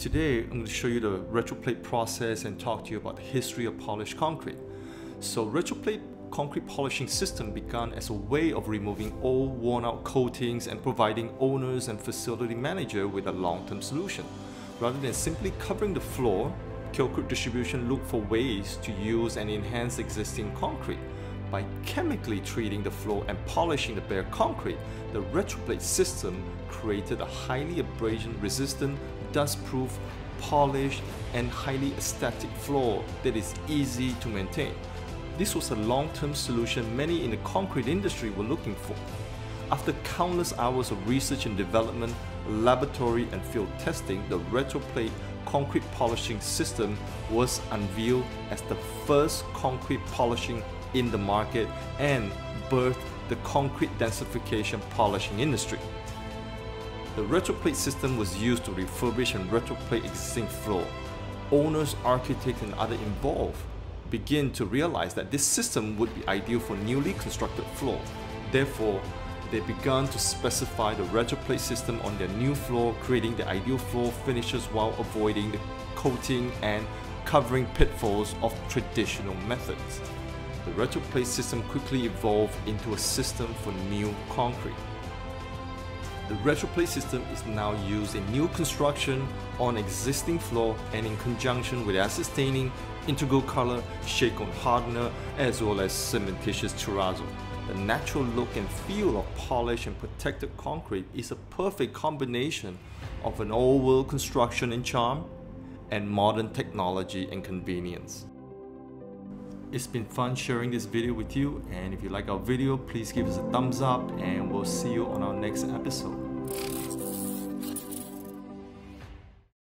Today, I'm going to show you the retroplate process and talk to you about the history of polished concrete. So retroplate concrete polishing system began as a way of removing old worn out coatings and providing owners and facility manager with a long-term solution. Rather than simply covering the floor, Curecrete Distribution looked for ways to use and enhance existing concrete. By chemically treating the floor and polishing the bare concrete, the retroplate system created a highly abrasion resistant, dust-proof, polished, and highly aesthetic floor that is easy to maintain. This was a long-term solution many in the concrete industry were looking for. After countless hours of research and development, laboratory and field testing, the retroplate concrete polishing system was unveiled as the first concrete polishing in the market and birthed the concrete densification polishing industry. The retroplate system was used to refurbish and retroplate existing floor. Owners, architects and other involved begin to realize that this system would be ideal for newly constructed floor. Therefore, they began to specify the retroplate system on their new floor, creating the ideal floor finishes while avoiding the coating and covering pitfalls of traditional methods. The retroplate system quickly evolved into a system for new concrete. The retroplate system is now used in new construction on existing floor and in conjunction with acid staining, integral color, shake-on hardener, as well as cementitious terrazzo. The natural look and feel of polished and protected concrete is a perfect combination of an old-world construction and charm and modern technology and convenience. It's been fun sharing this video with you and if you like our video please give us a thumbs up and we'll see you on our next episode. Thank you.